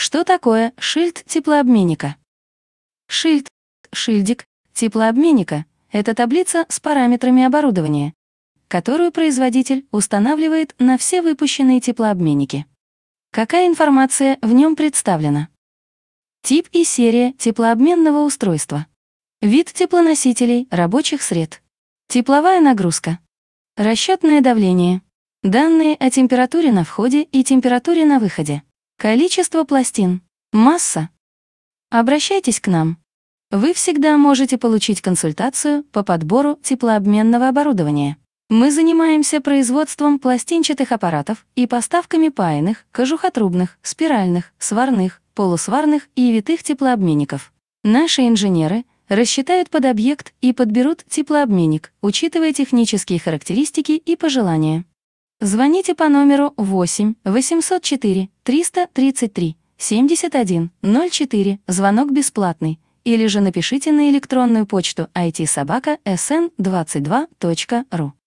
Что такое шильд теплообменника? Шильд, шильдик теплообменника — это таблица с параметрами оборудования, которую производитель устанавливает на все выпущенные теплообменники. Какая информация в нем представлена? Тип и серия теплообменного устройства. Вид теплоносителей, рабочих сред. Тепловая нагрузка. Расчетное давление. Данные о температуре на входе и температуре на выходе. Количество пластин. Масса. Обращайтесь к нам. Вы всегда можете получить консультацию по подбору теплообменного оборудования. Мы занимаемся производством пластинчатых аппаратов и поставками паянных, кожухотрубных, спиральных, сварных, полусварных и витых теплообменников. Наши инженеры рассчитают под объект и подберут теплообменник, учитывая технические характеристики и пожелания. Звоните по номеру 8 804 333 71 04, звонок бесплатный, или же напишите на электронную почту it-sn22.ru.